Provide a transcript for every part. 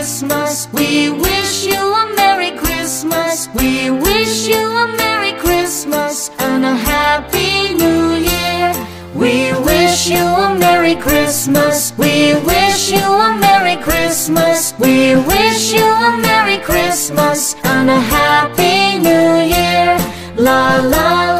Christmas. We wish you a Merry Christmas. We wish you a Merry Christmas and a Happy New Year. We wish you a Merry Christmas. We wish you a Merry Christmas. We wish you a Merry Christmas and a Happy New Year. La la la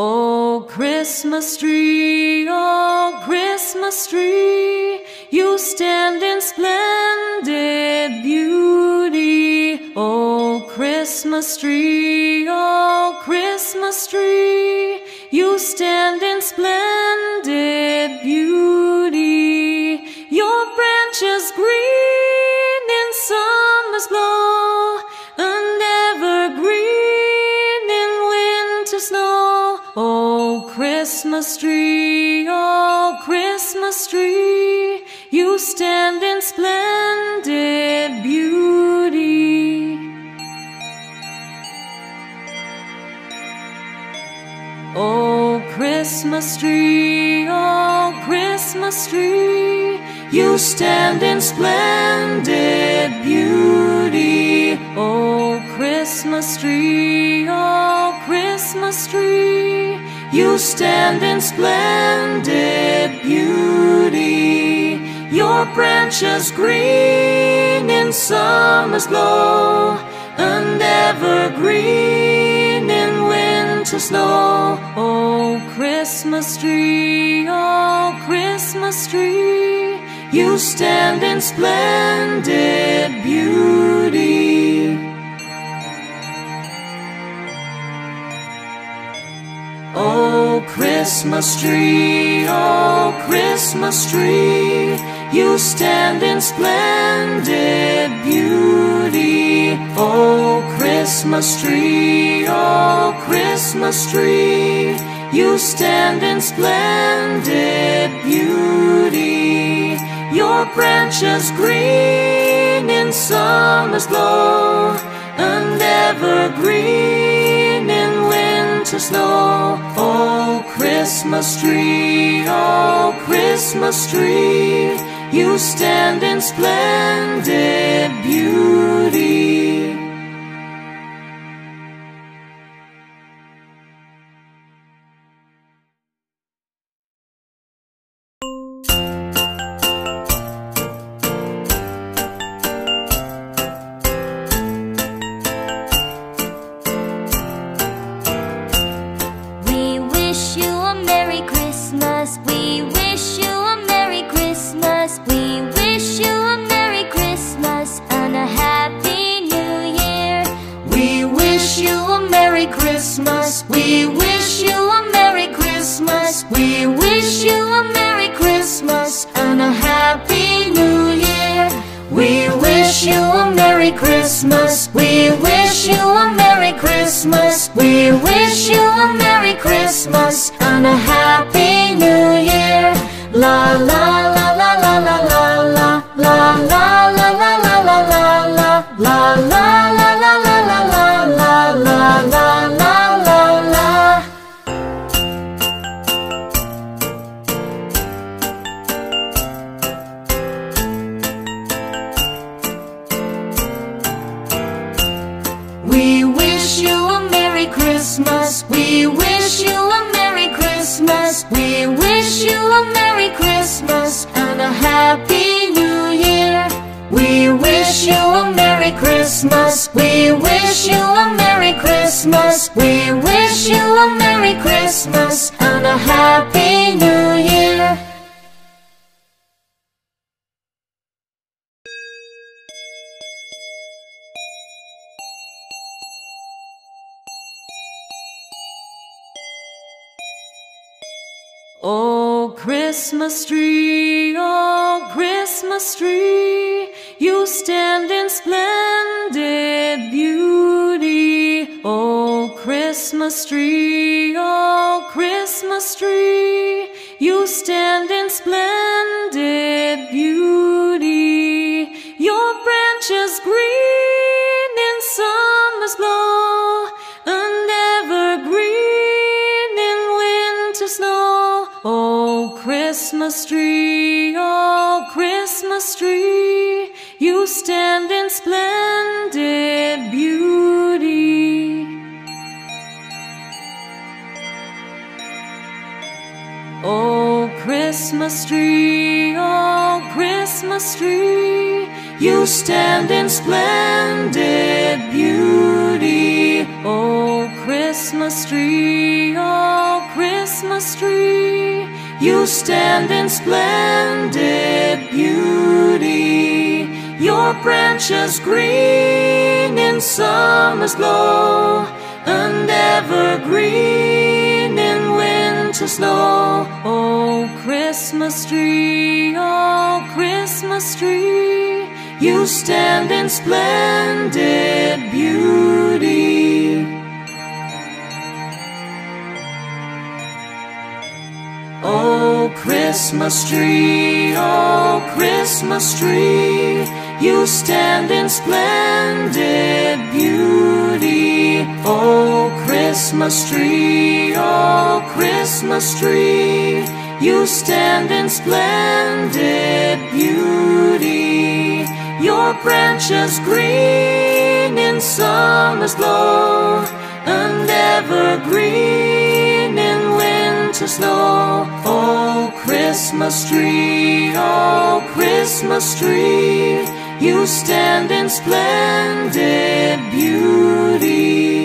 Oh, Christmas tree, oh, Christmas tree, you stand in splendid beauty. Oh, Christmas tree, oh, Christmas tree, you stand in splendid beauty. Your branches green Christmas tree, oh, Christmas tree, you stand in splendid beauty. Oh, Christmas tree, oh, Christmas tree, you stand in splendid you stand in splendid beauty. Your branches green in summer's glow, and evergreen in winter snow. Oh, Christmas tree, oh, Christmas tree, you stand in splendid beauty. Christmas tree, oh, Christmas tree, you stand in splendid beauty. Oh, Christmas tree, oh, Christmas tree, you stand in splendid beauty. Your branches green in summer's glow, Christmas tree, oh, Christmas tree, you stand in splendid beauty. Merry Christmas. We wish you a Merry Christmas. We wish you a Merry Christmas and a Happy New Year. We wish you a Merry Christmas. We wish you a Merry Christmas. We wish you a Merry Christmas and a Happy New Year. La la Christmas and a Happy New Year. Oh, Christmas tree, oh, Christmas tree, you stand in splendid beauty. Christmas tree, oh, Christmas tree, you stand in splendid beauty. Your branches green in summer's glow, and evergreen in winter snow. Oh, Christmas tree, oh, Christmas tree, you stand in splendid beauty. Christmas tree, oh, Christmas tree, you stand in splendid beauty. Oh, Christmas tree, oh, Christmas tree, you stand in splendid beauty. Your branches green in summer's glow, and evergreen in winter snow. Oh, Christmas tree, oh, Christmas tree, you stand in splendid beauty. Oh, Christmas tree, oh, Christmas tree, you stand in splendid beauty. Oh, Christmas tree, oh, Christmas tree, you stand in splendid beauty. Your branches green in summer's glow, and evergreen in winter snow. Oh, Christmas tree, oh, Christmas tree, you stand in splendid beauty.